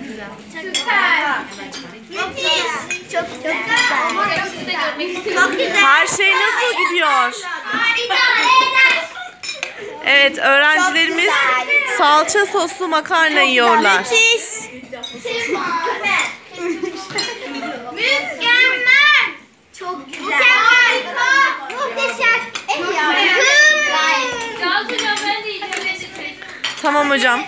güzel. Süper. Müthiş. Çok çok güzel. Çok güzel. Her şey nasıl gidiyor? Evet öğrencilerimiz salça soslu makarna yiyorlar. Müthiş. Mükemmel. Çok güzel. Harika. Muhteşem. Hocam. Tamam hocam.